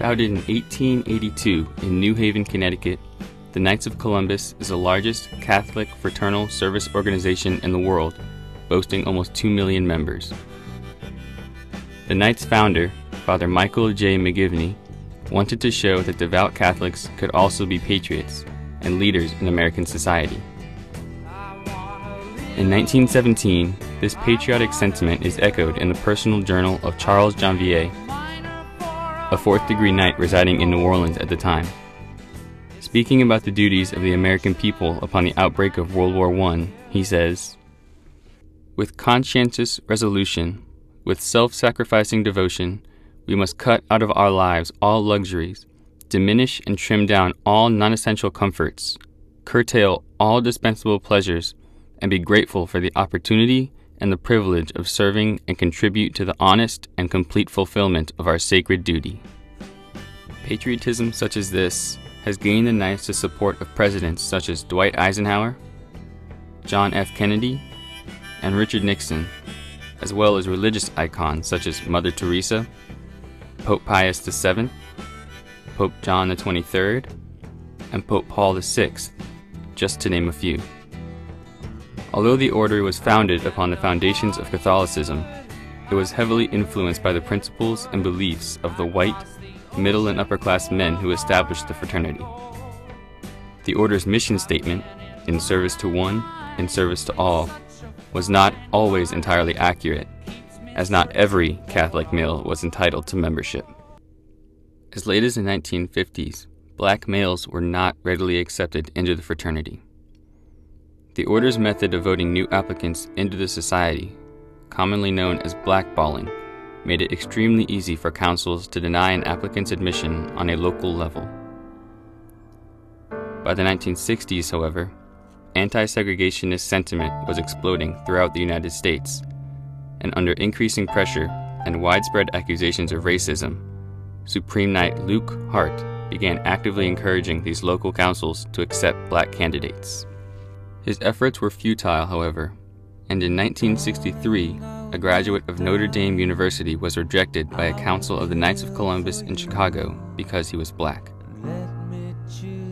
Founded in 1882 in New Haven, Connecticut, the Knights of Columbus is the largest Catholic fraternal service organization in the world, boasting almost 2 million members. The Knights founder, Father Michael J. McGivney, wanted to show that devout Catholics could also be patriots and leaders in American society. In 1917, this patriotic sentiment is echoed in the personal journal of Charles Janvier, a fourth degree knight residing in New Orleans at the time. Speaking about the duties of the American people upon the outbreak of World War I, he says, With conscientious resolution, with self sacrificing devotion, we must cut out of our lives all luxuries, diminish and trim down all non essential comforts, curtail all dispensable pleasures, and be grateful for the opportunity and the privilege of serving and contribute to the honest and complete fulfillment of our sacred duty. Patriotism such as this has gained the nice support of presidents such as Dwight Eisenhower, John F. Kennedy, and Richard Nixon, as well as religious icons such as Mother Teresa, Pope Pius VII, Pope John XXIII, and Pope Paul VI, just to name a few. Although the order was founded upon the foundations of Catholicism, it was heavily influenced by the principles and beliefs of the white, middle, and upper class men who established the fraternity. The order's mission statement, in service to one, in service to all, was not always entirely accurate, as not every Catholic male was entitled to membership. As late as the 1950s, black males were not readily accepted into the fraternity. The Order's method of voting new applicants into the society, commonly known as blackballing, made it extremely easy for councils to deny an applicant's admission on a local level. By the 1960s, however, anti segregationist sentiment was exploding throughout the United States, and under increasing pressure and widespread accusations of racism, Supreme Knight Luke Hart began actively encouraging these local councils to accept black candidates. His efforts were futile, however, and in 1963, a graduate of Notre Dame University was rejected by a council of the Knights of Columbus in Chicago because he was black.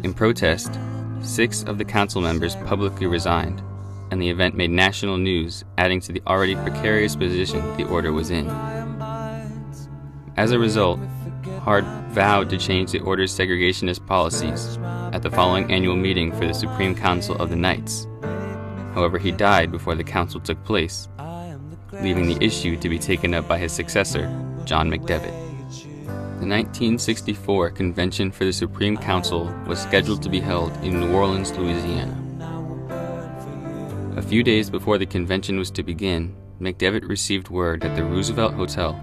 In protest, six of the council members publicly resigned, and the event made national news, adding to the already precarious position the order was in. As a result, Hart vowed to change the order's segregationist policies at the following annual meeting for the Supreme Council of the Knights. However, he died before the council took place, leaving the issue to be taken up by his successor, John McDevitt. The 1964 convention for the Supreme Council was scheduled to be held in New Orleans, Louisiana. A few days before the convention was to begin, McDevitt received word that the Roosevelt Hotel,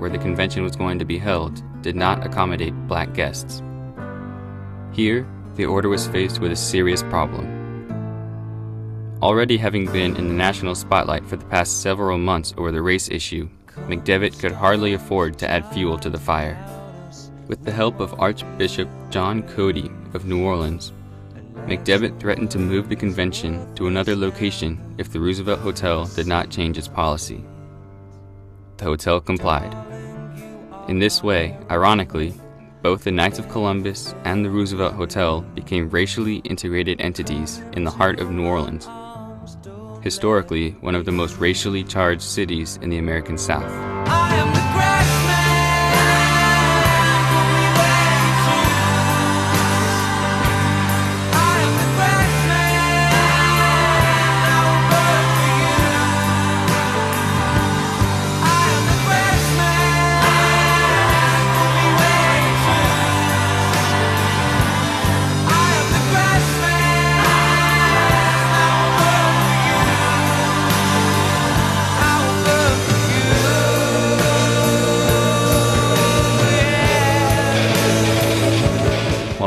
where the convention was going to be held, did not accommodate black guests. Here, the order was faced with a serious problem. Already having been in the national spotlight for the past several months over the race issue, McDevitt could hardly afford to add fuel to the fire. With the help of Archbishop John Cody of New Orleans, McDevitt threatened to move the convention to another location if the Roosevelt Hotel did not change its policy. The hotel complied. In this way, ironically, both the Knights of Columbus and the Roosevelt Hotel became racially integrated entities in the heart of New Orleans, historically one of the most racially charged cities in the American South.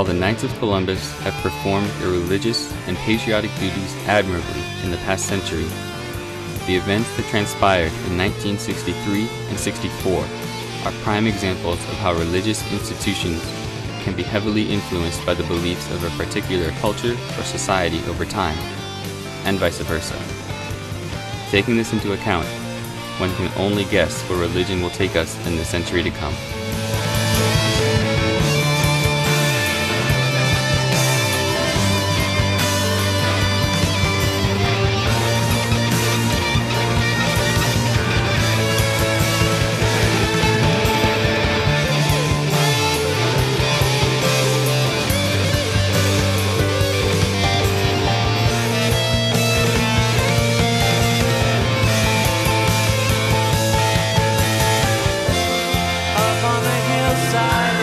While the Knights of Columbus have performed their religious and patriotic duties admirably in the past century, the events that transpired in 1963 and 64 are prime examples of how religious institutions can be heavily influenced by the beliefs of a particular culture or society over time, and vice versa. Taking this into account, one can only guess where religion will take us in the century to come. side.